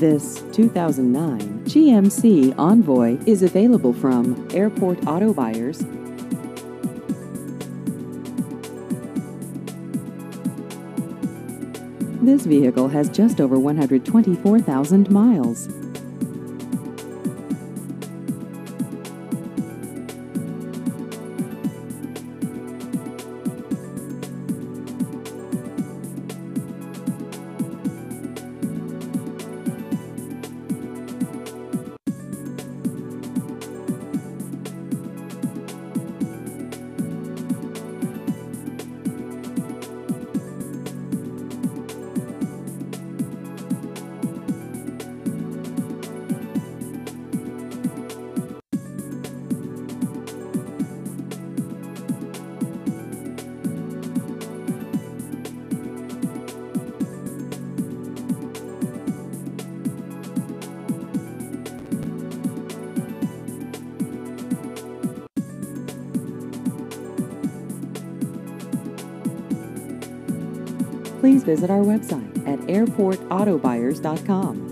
This 2009 GMC Envoy is available from Airport Autobuyers. This vehicle has just over 124,000 miles. Please visit our website at airportautobuyers.com.